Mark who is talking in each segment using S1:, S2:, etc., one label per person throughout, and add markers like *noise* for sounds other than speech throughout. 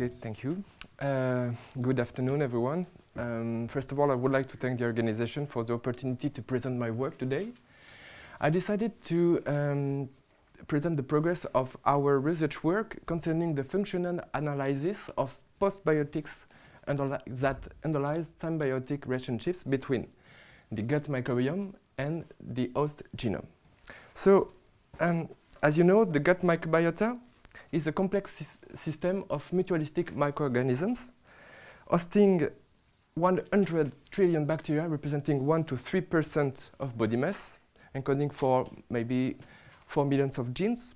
S1: Okay, thank you. Uh, good afternoon, everyone. Um, first of all, I would like to thank the organization for the opportunity to present my work today. I decided to um, present the progress of our research work concerning the functional analysis of postbiotics that analyze symbiotic relationships between the gut microbiome and the host genome. So, um, as you know, the gut microbiota is a complex system of mutualistic microorganisms hosting 100 trillion bacteria representing 1 to 3% of body mass, encoding for maybe 4 millions of genes.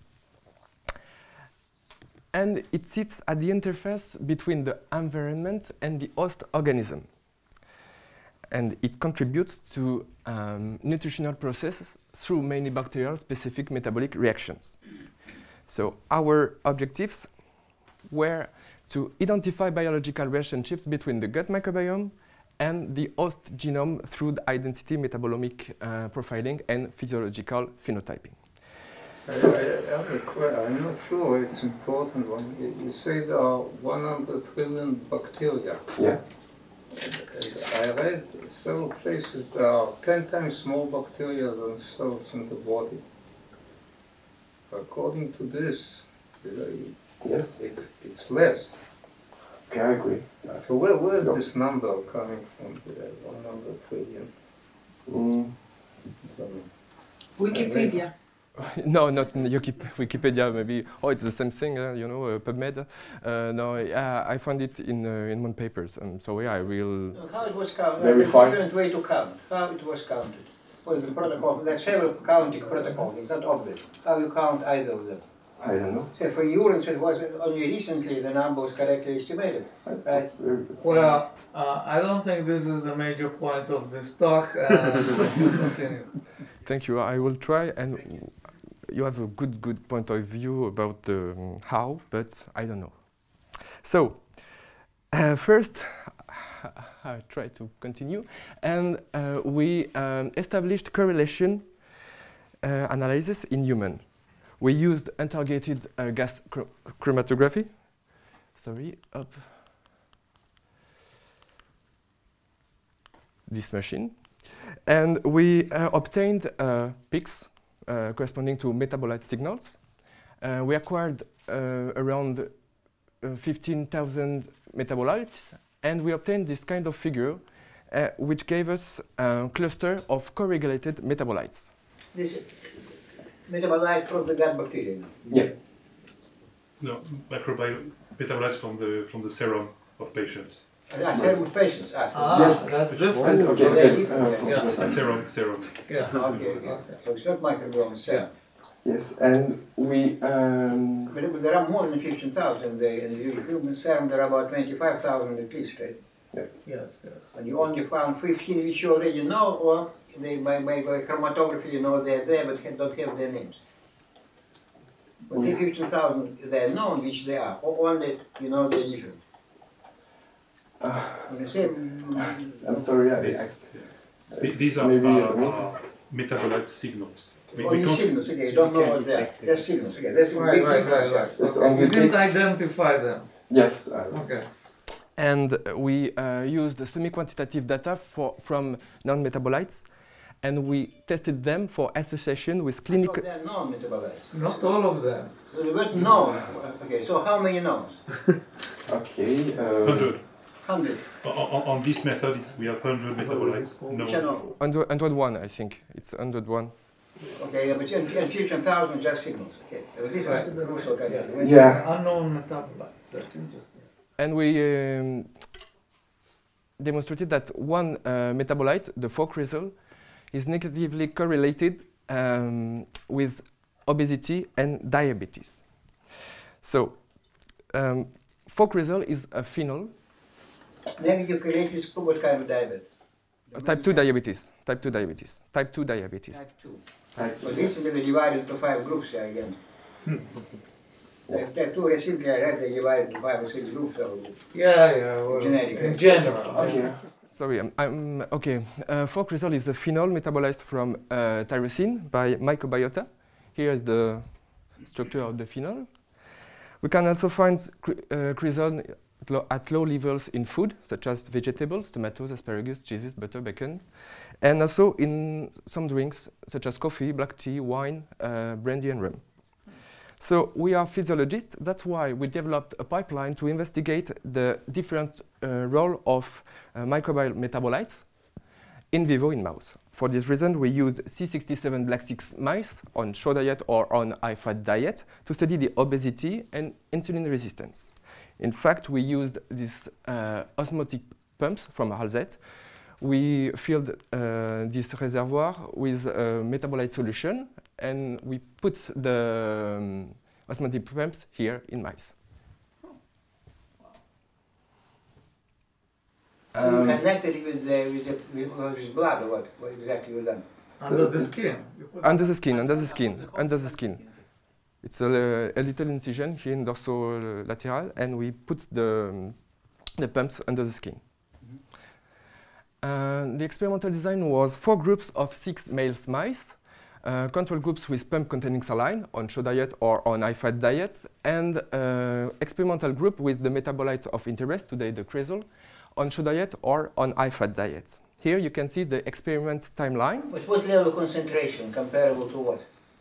S1: And it sits at the interface between the environment and the host organism. And it contributes to um, nutritional processes through many bacterial specific metabolic reactions. So our objectives were to identify biological relationships between the gut microbiome and the host genome through the identity metabolomic uh, profiling and physiological phenotyping.
S2: I, I, am not sure it's important one. You say there are 100 trillion bacteria.
S1: Yeah.
S2: I read several places there are 10 times more bacteria than cells in the body. According to this,
S1: yes,
S2: it's, it's less.
S1: Okay, I agree.
S2: So where, where is no. this number coming from, the 100 trillion?
S1: Mm.
S3: Wikipedia. *laughs*
S1: no, not Wikipedia. Maybe oh, it's the same thing. Uh, you know, uh, PubMed. Uh, no, I found it in uh, in one papers. Um, so yeah, I will.
S3: How it was counted? Verify. different way to count. How it was counted. Well, the protocol. There's several counting protocols. It's not obvious. How you count either of them?
S1: I don't know.
S3: So for urine, it was only recently the number was correctly estimated.
S1: That's right?
S4: Well, uh, I don't think this is the major point of this talk. Uh, *laughs*
S1: Thank you. I will try, and you have a good, good point of view about um, how, but I don't know. So, uh, first, *laughs* I try to continue, and uh, we um, established correlation uh, analysis in human. We used interrogated uh, gas chromatography. Sorry, up. This machine. And we uh, obtained uh, peaks uh, corresponding to metabolite signals. Uh, we acquired around 15,000 metabolites, and we obtained this kind of figure, which gave us a cluster of co-regulated metabolites.
S3: This metabolite from the gut bacteria?
S1: Yeah.
S5: No, microbiome metabolites from the from the serum of patients.
S3: Ah, serum of patients. Ah,
S4: ah yes, that's different.
S1: Okay,
S5: okay. Uh, yeah. Serum, serum.
S3: Yeah. okay, okay. So it's not microbiome serum.
S1: Yes, and we. Um,
S3: but there are more than 15,000 in the, in the human serum. There are about 25,000 at least, right?
S1: Yeah.
S3: Yes, yes. And you only found 15 which you already know, or they, by, by, by chromatography you know they're there but don't have their names. But mm. 15,000 they're known which they are, or only you know they're different.
S1: Uh, *laughs* I'm sorry. I,
S5: I, these are, uh, metabolite signals.
S3: We, Only we signals, okay, you don't know what they are. There's signals, okay. There's
S4: right, big right, right, right. Okay. You didn't identify them.
S1: Yes.
S4: okay.
S1: And we uh, used semi-quantitative data for, from non-metabolites and we tested them for association with clinical.
S3: They are non-metabolites.
S4: Not all of them.
S3: So the word no. Okay, so how many no's? *laughs*
S1: okay.
S5: Uh, Hundred.
S3: Hundred.
S5: On, on, this method, we have hundred metabolites.
S3: No.
S1: Under, hundred one, I think it's hundred one.
S3: Okay, yeah, but in, in future thousand just signals. Okay, this right. is the Russo
S4: yeah. yeah. Unknown metabolite. That's interesting.
S1: And we um, demonstrated that one uh, metabolite, the focresol, is negatively correlated um, with obesity and diabetes. So, um, focresol is a phenol
S3: Negative correlated with what kind of diabetes?
S1: Type 2 diabetes. Type 2 diabetes. Type 2 diabetes.
S3: Type 2. Type so this is going to divide into five groups here again. Hmm. Type 2 recently I read they divide into five or six groups.
S4: Yeah, yeah. Well,
S3: genetic.
S4: In general.
S1: Okay. Sorry, I'm, I'm okay. Uh, focresol is a phenol metabolized from uh, tyrosine by microbiota. Here is the structure of the phenol. We can also find cr uh, cresol at, lo at low levels in food, such as vegetables, tomatoes, asparagus, cheeses, butter, bacon, and also in some drinks, such as coffee, black tea, wine, uh, brandy, and rum. So we are physiologists. That's why we developed a pipeline to investigate the different uh, role of uh, microbial metabolites in vivo in mouse. For this reason, we use C67 Black 6 mice on show diet or on high-fat diet to study the obesity and insulin resistance. In fact, we used these uh, osmotic pumps from Alzet. We filled uh, this reservoir with a metabolite solution and we put the um, osmotic pumps here in mice.
S3: you
S1: Um,
S3: connected with the, with, the, with, with blood or what? What exactly you done?
S4: Under the skin.
S1: Under the skin, under the skin, under the skin. It's a, a little incision here in dorsolateral, and we put the, um, the pumps under the skin. Uh, the experimental design was four groups of six male mice, uh, control groups with pump containing saline on show diet or on high-fat diets, and uh, experimental group with the metabolites of interest, today the cresol, on show diet or on high-fat diet. Here you can see the experiment timeline.
S3: But what level of concentration comparable to what?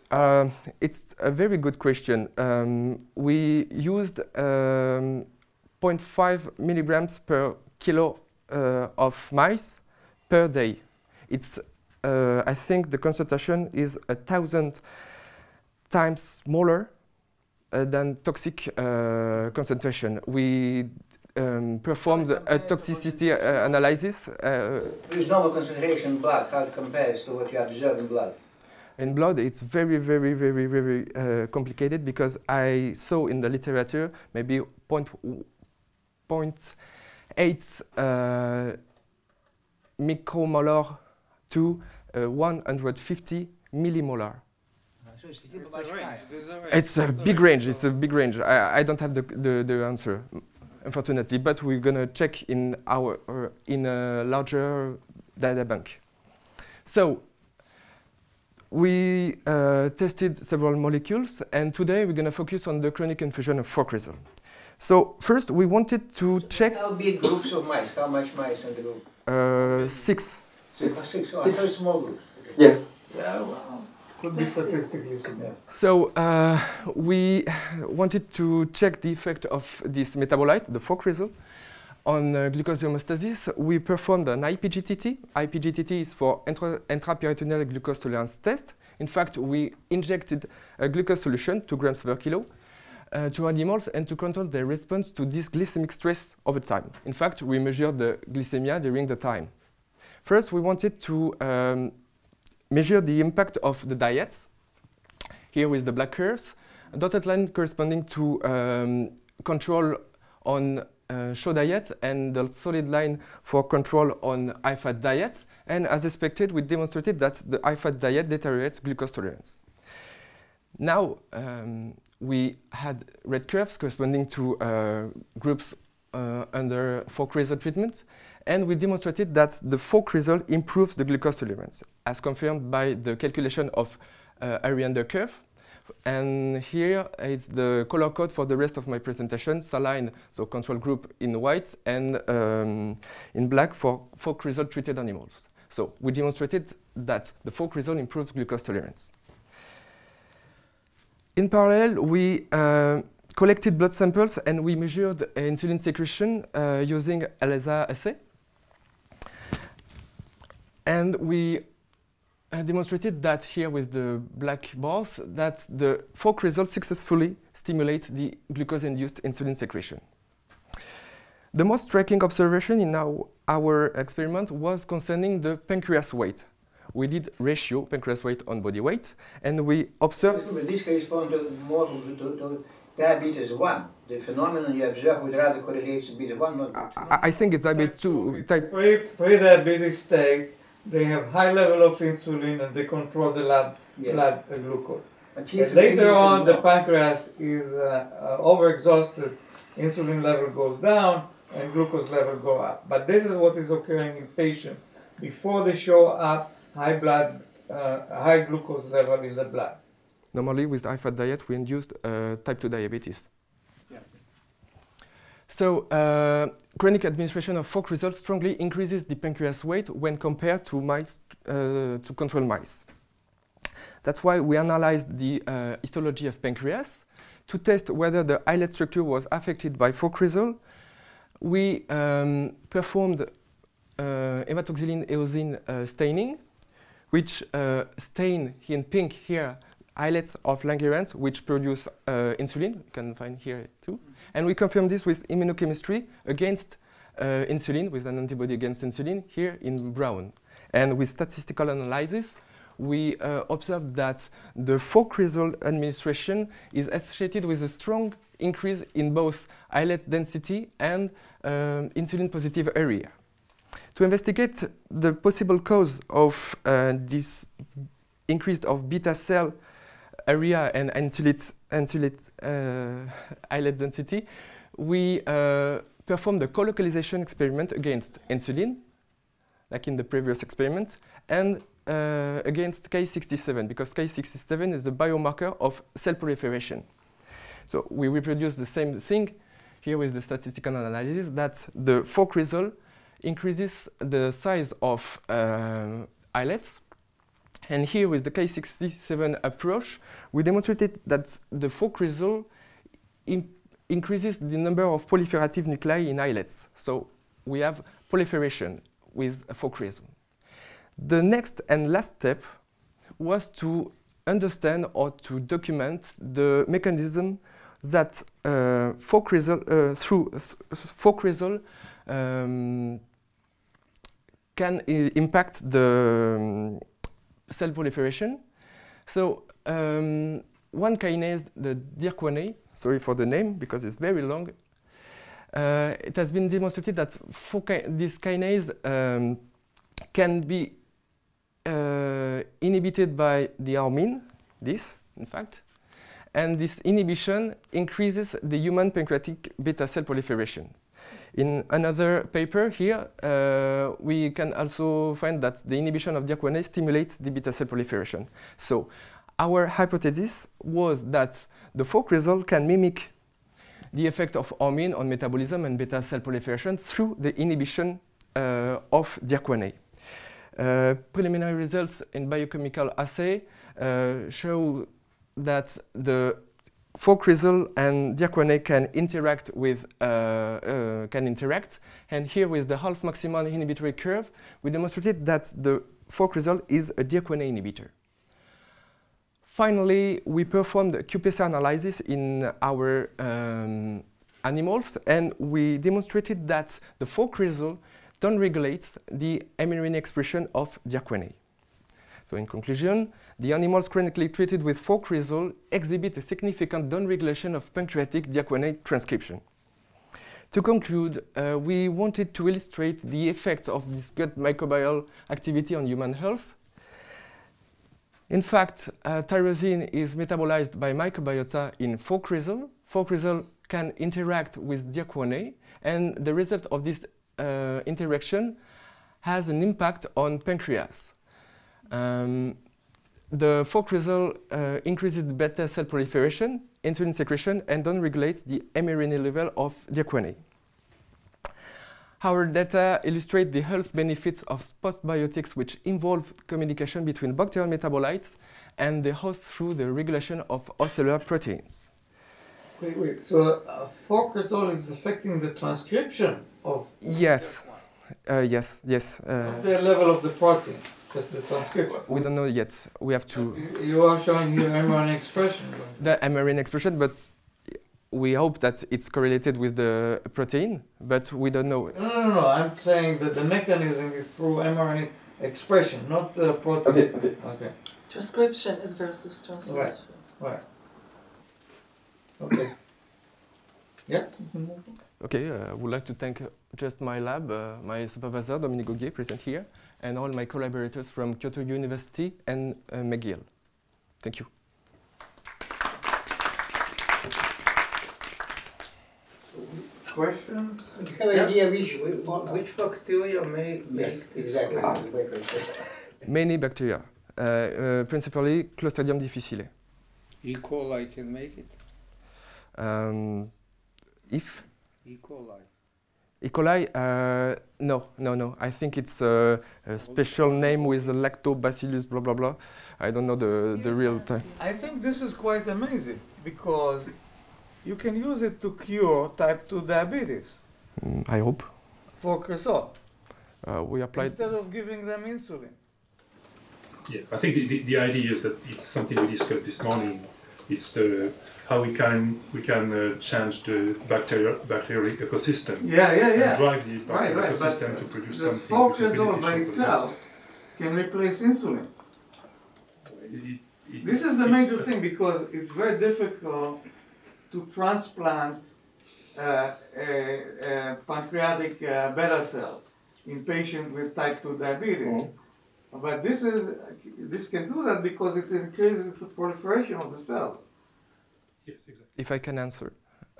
S1: Uh, it's a very good question. Um, we used um, 0.5 milligrams per kilo uh, of mice per day. It's, uh, I think the concentration is a thousand times smaller uh, than toxic uh, concentration. We um, performed a toxicity uh, analysis uh,
S3: There is normal concentration in blood, how it compares to what you observe in blood.
S1: in blood, it's very, very, very, very uh, complicated because I saw in the literature maybe point, w- point eight uh, micromolar to uh, 150 millimolar.
S3: So it's, it's,
S4: It's a range. There's a range.
S1: It's a big range. It's a big range. I, I don't have the, the, the answer, unfortunately, but we're gonna check in our uh, in a larger data bank. So we uh, tested several molecules, and today we're gonna focus on the chronic infusion of forcresol. So first, we wanted to check
S3: How big groups of mice? How much mice in the group?
S1: uh, six.
S3: Six. Oh, six. Oh,
S1: Six.
S3: small groups.
S1: Yes.
S4: Yeah, well, could be statistically significant.
S1: So uh, we wanted to check the effect of this metabolite, the forcresol, on uh, glucose homeostasis. We performed an IPGTT. IPGTT is for intra intraperitoneal glucose tolerance test. In fact, we injected a glucose solution, 2 grams per kilo, uh, to animals and to control their response to this glycemic stress over time. In fact, we measured the glycemia during the time. First, we wanted to um, measure the impact of the diets. Here with the black curves, a dotted line corresponding to um, control on uh, show diet and the solid line for control on high-fat diets. And as expected, we demonstrated that the high-fat diet deteriorates glucose tolerance. Now, um, we had red curves corresponding to uh, groups uh, under forcresol treatment, and we demonstrated that the forcresol improves the glucose tolerance, as confirmed by the calculation of uh, Ariander curve. And here is the color code for the rest of my presentation, saline, so control group in white, and um, in black for forcresol treated animals. So we demonstrated that the forcresol improves glucose tolerance. In parallel, we uh, collected blood samples and we measured insulin secretion uh, using ELISA assay. And we uh, demonstrated that here with the black bars that the fork results successfully stimulate the glucose-induced insulin secretion. The most striking observation in our, our experiment was concerning the pancreas weight. We did ratio pancreas weight on body weight, and we observed
S3: this corresponds more to, to, to diabetes 1. The phenomenon you observe would rather correlate to beta 1, not beta
S1: I, I think it's diabetes 2 type.
S4: Pre, pre-diabetic state, they have high level of insulin and they control the lab,
S3: Yes.
S4: blood glucose.
S3: But
S4: But later
S3: the
S4: on, the pancreas is uh, uh, overexhausted, insulin level goes down, and glucose level go up. But this is what is occurring in patients before they show up high blood, uh, high glucose level in the blood.
S1: Normally, with high-fat diet, we induced uh, type 2 diabetes. So uh, chronic administration of foc strongly increases the pancreas weight when compared to mice uh, to control mice. That's why we analyzed the uh, histology of pancreas to test whether the islet structure was affected by focresol. We um, performed uh, hematoxylin eosin uh, staining, which uh, stain in pink here islets of Langerhans, which produce uh, insulin. You can find here too. And we confirm this with immunochemistry against uh, insulin, with an antibody against insulin, here in brown. And with statistical analysis, we uh, observed that the focresol administration is associated with a strong increase in both islet density and um, insulin positive area. To investigate the possible cause of uh, this increase of beta cell area and insulin, insulin uh, islet density, we uh, performed a co-localization experiment against insulin, like in the previous experiment, and uh, against K67, because K67 is the biomarker of cell proliferation. So we reproduce the same thing here with the statistical analysis that the focresol increases the size of uh, islets. And here with the K67 approach, we demonstrated that the focresol increases the number of proliferative nuclei in islets. So we have proliferation with focresol. The next and last step was to understand or to document the mechanism that uh, focresol, uh, through focresol um, can impact the um, cell proliferation. So um, one kinase, the DYRK1A, sorry for the name because it's very long, uh, it has been demonstrated that this kinase um, can be uh, inhibited by the armin, this, in fact, and this inhibition increases the human pancreatic beta cell proliferation. In another paper here, uh, we can also find that the inhibition of DYRK1A stimulates the beta cell proliferation. So our hypothesis was that the focresol can mimic the effect of armin on metabolism and beta cell proliferation through the inhibition uh, of DYRK1A. Uh, preliminary results in biochemical assay uh, show that the focresol and DYRK1A can interact with uh, uh, can interact and here with the half maximal inhibitory curve we demonstrated that the focresol is a DYRK1A inhibitor. Finally, we performed qPCR analysis in our um, animals and we demonstrated that the focresol downregulates the mRNA expression of DYRK1A. So in conclusion, the animals chronically treated with focresol exhibit a significant downregulation of pancreatic DYRK1A transcription. To conclude, uh, we wanted to illustrate the effects of this gut microbial activity on human health. In fact, uh, tyrosine is metabolized by microbiota in focresol. Focresol can interact with DYRK1A, and the result of this uh, interaction has an impact on pancreas. Um, the focresol uh, increases the beta cell proliferation, insulin secretion, and downregulates the mRNA level of DYRK1A. Our data illustrate the health benefits of postbiotics which involve communication between bacterial metabolites and the host through the regulation of cellular proteins.
S4: Wait, wait. So uh, focresol is affecting the transcription of.
S1: Yes. Uh, yes. Yes.
S4: Uh, the level of the protein, just the transcription.
S1: We don't know yet. We have to.
S4: You are showing here mRNA expression.
S1: The mRNA expression, but we hope that it's correlated with the protein, but we don't know.
S4: No, no, no. I'm saying that the mechanism is through mRNA expression, not the protein.
S1: Okay. Okay.
S4: okay.
S6: Transcription is versus translation.
S4: Right. Right. Okay. Yeah.
S1: Okay, uh, I would like to thank just my lab, uh, my supervisor, Dominique Augier, present here, and all my collaborators from Kyoto University and uh, McGill. Thank you.
S3: Questions? Do you have yeah. idea which, which bacteria may make
S2: this? Exactly. Ah.
S1: Many bacteria, uh, uh, principally Clostridium difficile.
S2: E. coli can make it?
S1: Um, if
S2: E. coli.
S1: E. coli, uh, no, no, no. I think it's a, a special name with a lactobacillus, blah, blah, blah. I don't know the, the real time.
S4: I think this is quite amazing because you can use it to cure type 2 diabetes
S1: Mm, I hope.
S4: for cresol
S1: Uh, we applied.
S4: instead of giving them insulin.
S5: Yeah, I think the, the, the idea is that it's something we discussed this morning. It's the how we can we can uh, change the bacterial bacterial ecosystem
S4: Yeah, yeah,
S5: and
S4: yeah.
S5: drive the bacterial
S4: right. But
S5: ecosystem to produce
S4: the
S5: something is
S4: focresol by
S5: the
S4: itself can replace insulin.
S5: It- it-
S4: This is the
S5: it-
S4: major thing because it's very difficult to transplant uh, a, a pancreatic uh, beta cell in patients with type 2 diabetes. But this is this can do that because it increases the proliferation of the cells.
S5: Yes, exactly.
S1: If I can answer.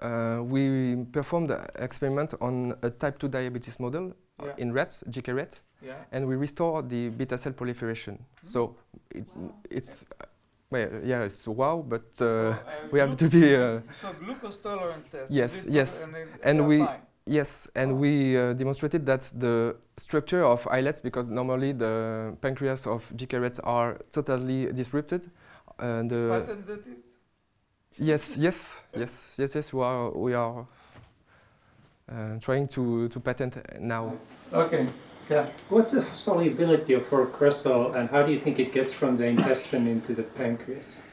S1: Uh, we performed the experiment on a type 2 diabetes model uh,
S4: Yeah.
S1: in rats, GK rat,
S4: Yeah.
S1: and we restore the beta cell proliferation. So it, it's, uh, well, yeah, it's wow, but uh, we have to be, uh,
S4: so glucose tolerant test.
S1: Yes, yes.
S4: And,
S1: And we-
S4: fine.
S1: yes, and we uh, demonstrated that the structure of islets, because normally the pancreas of GK rats are totally disrupted, and uh. Yes, yes, yes, yes, yes, we are, we are uh, trying to, to patent now.
S4: Okay. Yeah.
S7: What's the solubility of cresol and how do you think it gets from the intestine into the pancreas?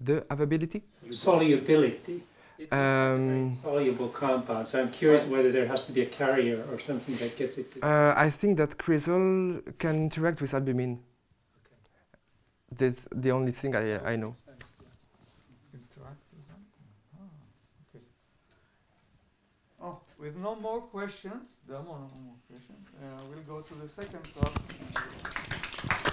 S1: The availability?
S7: Solubility.
S1: Um,
S7: soluble compound, so I'm curious whether there has to be a carrier or something that gets it. To
S1: Uh, I think that cresol can interact with albumin. That's the only thing I, I know.
S4: Interact with them? Ah, okay. Oh, with no more questions, there are no more questions, uh, we'll go to the second talk.